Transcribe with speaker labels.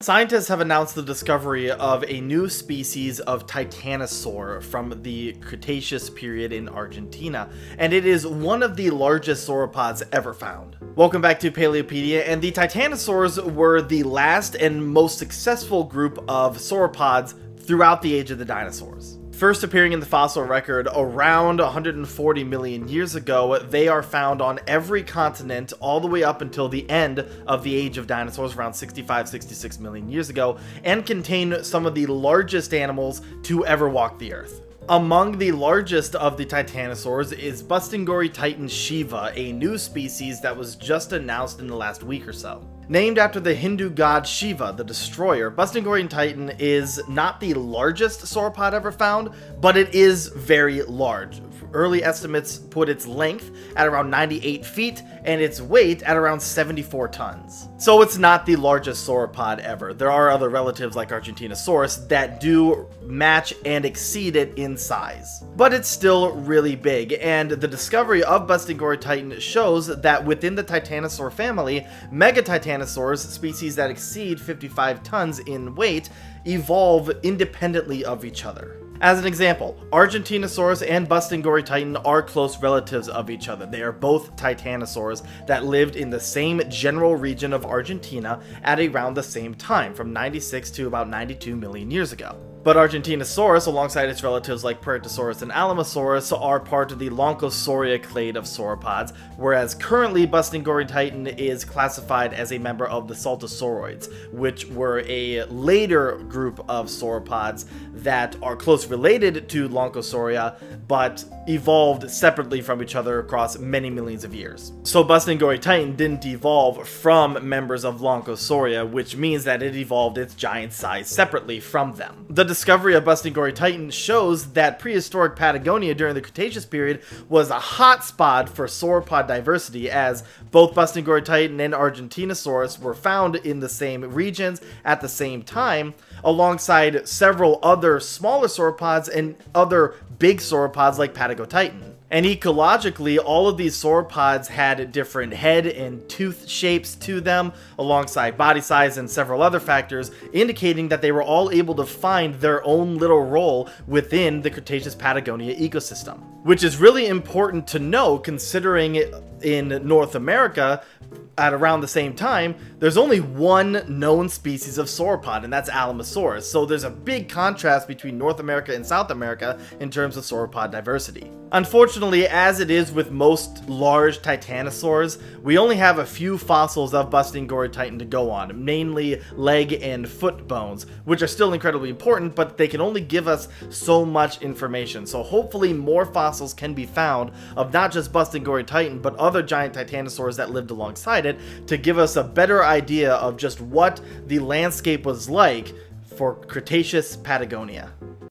Speaker 1: Scientists have announced the discovery of a new species of titanosaur from the Cretaceous period in Argentina, and it is one of the largest sauropods ever found. Welcome back to Paleopedia, and the titanosaurs were the last and most successful group of sauropods throughout the age of the dinosaurs. First appearing in the fossil record around 140 million years ago, they are found on every continent all the way up until the end of the age of dinosaurs around 65 66 million years ago and contain some of the largest animals to ever walk the earth. Among the largest of the titanosaurs is Bustingorrytitan Shiva, a new species that was just announced in the last week or so. Named after the Hindu god Shiva, the destroyer, Bustingorrytitan is not the largest sauropod ever found, but it is very large. Early estimates put its length at around 98 feet and its weight at around 74 tons. So it's not the largest sauropod ever. There are other relatives like Argentinosaurus that do match and exceed it in size. But it's still really big, and the discovery of Bustingorrytitan shows that within the Titanosaur family, Megatitanosaurs, species that exceed 55 tons in weight, evolve independently of each other. As an example, Argentinosaurus and Bustingorrytitan are close relatives of each other. They are both titanosaurs that lived in the same general region of Argentina at around the same time, from 96 to about 92 million years ago. But Argentinosaurus, alongside its relatives like Puertasaurus and Alamosaurus, are part of the Lognkosauria clade of sauropods, whereas currently Bustingorrytitan is classified as a member of the Saltasauroids, which were a later group of sauropods that are close related to Lognkosauria, but evolved separately from each other across many millions of years. So Bustingorrytitan didn't evolve from members of Lognkosauria, which means that it evolved its giant size separately from them. The discovery of Bustingorrytitan shows that prehistoric Patagonia during the Cretaceous period was a hotspot for sauropod diversity, as both Bustingorrytitan and Argentinosaurus were found in the same regions at the same time, alongside several other smaller sauropods and other big sauropods like Patagotitan. And ecologically, all of these sauropods had different head and tooth shapes to them, alongside body size and several other factors, indicating that they were all able to find their own little role within the Cretaceous Patagonia ecosystem. Which is really important to know considering in North America, at around the same time, there's only one known species of sauropod, and that's Alamosaurus. So there's a big contrast between North America and South America in terms of sauropod diversity. Unfortunately, as it is with most large titanosaurs, we only have a few fossils of Bustingorrytitan to go on, mainly leg and foot bones, which are still incredibly important, but they can only give us so much information. So hopefully more fossils can be found of not just Bustingorrytitan, but other giant titanosaurs that lived alongside it to give us a better idea of just what the landscape was like for Cretaceous Patagonia.